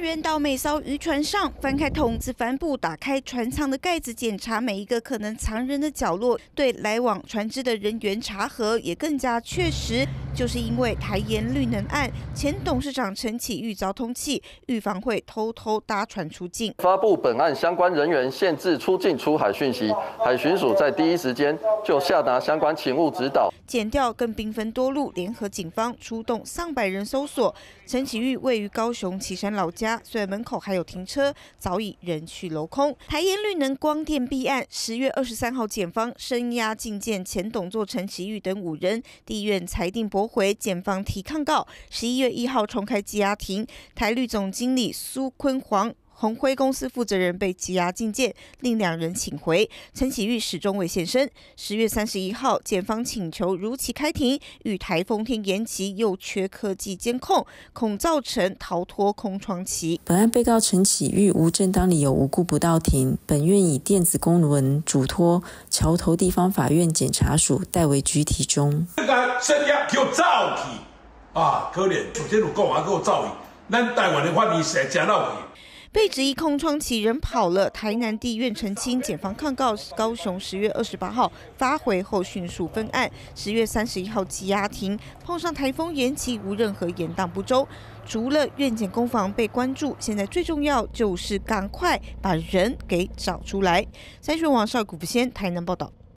员到每艘渔船上，翻开桶子帆布，打开船舱的盖子，检查每一个可能藏人的角落，对来往船只的人员查核也更加确实。就是因为台盐绿能案，前董事长陈启玉遭通缉，预防会偷偷搭船出境，发布本案相关人员限制出境出海讯息。海巡署在第一时间就下达相关勤务指导。检调更兵分多路，联合警方出动上百人搜索。陈启玉位于高雄旗山老家，虽然门口还有停车，早已人去楼空。台盐绿能光电弊案，十月二十三号，检方声押进见前董座陈启玉等五人，地院裁定驳回检方提抗告。十一月一号重开羁押庭，台律总经理苏坤煌。鸿辉公司负责人被羁押禁见，另两人请回。陈启玉始终未现身。十月三十一号，检方请求如期开庭，遇台风天延期，又缺科技监控，恐造成逃脱空窗期。本案被告陈启玉无正当理由无故不到庭，本院以电子公文嘱托桥头地方法院检察署代为拘提中。被指一空窗期人跑了，台南地院澄清，检方抗告高雄十月二十八号发回后迅速分案，十月三十一号羁押庭，碰上台风延期，无任何延宕不周。除了院检攻防被关注，现在最重要就是赶快把人给找出来。三讯网少古不先台南报道。